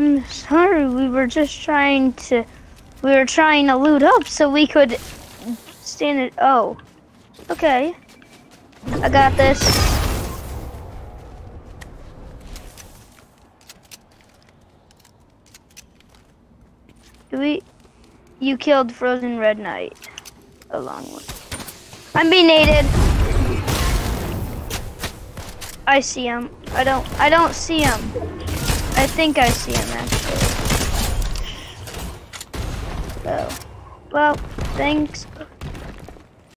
I'm sorry, we were just trying to, we were trying to loot up so we could stand it. Oh, okay. I got this. Do we? You killed Frozen Red Knight. Along with. I'm being aided. I see him. I don't. I don't see him. I think I see him actually. Oh. Well, thanks